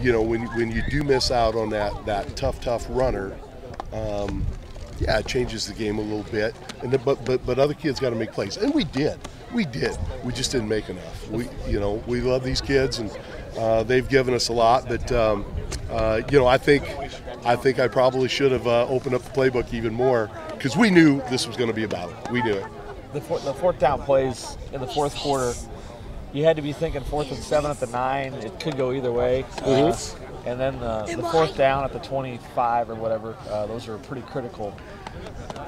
you know, when when you do miss out on that that tough tough runner, um, yeah, it changes the game a little bit. And the, but but but other kids got to make plays, and we did, we did. We just didn't make enough. We you know we love these kids, and uh, they've given us a lot. But um, uh, you know, I think I think I probably should have uh, opened up the playbook even more because we knew this was going to be a battle. We knew it. The, four, the fourth down plays in the fourth quarter, you had to be thinking fourth and seven at the nine. It could go either way. Uh, and then the, the fourth down at the 25 or whatever, uh, those are pretty critical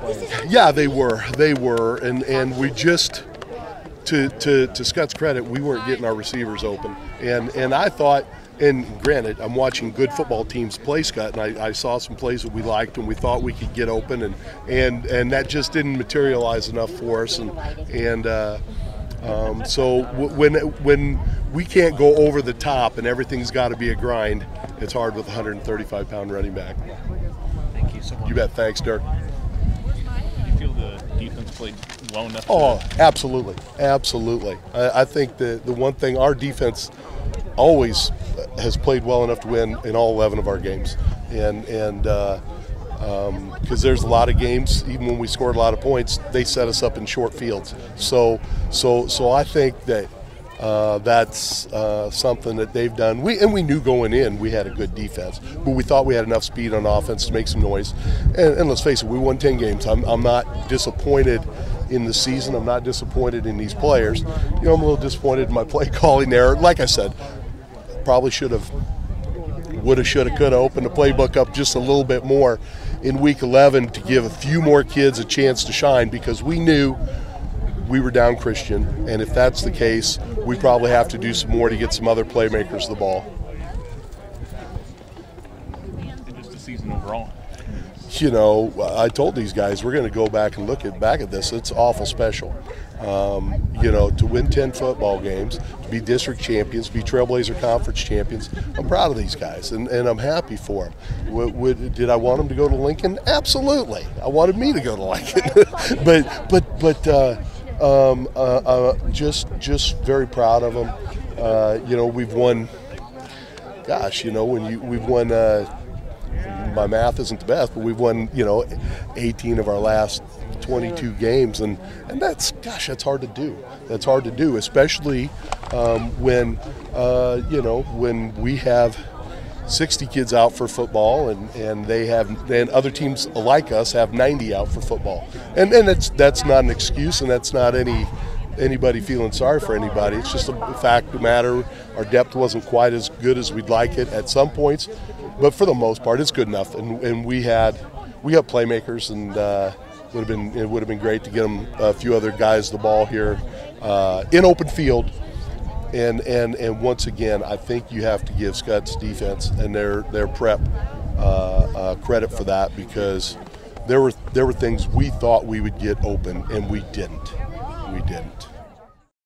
plays. Yeah, they were. They were, and and we just to to to Skutt's credit, we weren't getting our receivers open, and and I thought. And granted, I'm watching good football teams play Scott, and I, I saw some plays that we liked, and we thought we could get open, and and and that just didn't materialize enough for us, and and uh, um, so w- when when we can't go over the top and everything's got to be a grind, it's hard with a 135 pound running back. Thank you so much. You bet. Thanks, Dirk. Do you feel the defense played well enough? to- Oh, absolutely, absolutely. I, I think the the one thing our defense always has played well enough to win in all 11 of our games, and and because there's a lot of games, even when we scored a lot of points, they set us up in short fields. So so so I think that. Uh, that's uh, something that they've done. We and we knew going in we had a good defense, but we thought we had enough speed on offense to make some noise. And, and let's face it, we won 10 games. I'm, I'm not disappointed in the season. I'm not disappointed in these players. You know, I'm a little disappointed in my play calling there. Like I said, probably should have, woulda, shoulda, coulda opened the playbook up just a little bit more in week 11 to give a few more kids a chance to shine because we knew we were down Christian, and if that's the case, we probably have to do some more to get some other playmakers the ball. and just the season overall? You know, I told these guys we're going to go back and look at back at this. It's awful special. Um, you know, to win 10 football games, to be district champions, be Trailblazer Conference champions. I'm proud of these guys, and, and I'm happy for them. Would, would, did I want them to go to Lincoln? Absolutely. I wanted me to go to Lincoln, but but but uh, um, uh, uh, just just very proud of them. Uh, you know, we've won. Gosh, you know, when you we've won. My math isn't the best, but we've won, you know, 18 of our last 22 games, and and that's gosh, that's hard to do. That's hard to do, especially um, when uh, you know when we have 60 kids out for football, and, and they have and other teams like us have 90 out for football, and and that's that's not an excuse, and that's not any anybody feeling sorry for anybody. It's just a fact of the matter. Our depth wasn't quite as good as we'd like it at some points, but for the most part, it's good enough. And, and we had we got playmakers, and uh, would have been it would have been great to get them a few other guys the ball here uh, in open field. And, and and once again, I think you have to give Skutt's defense and their their prep uh, uh, credit for that because there were there were things we thought we would get open and we didn't we didn't.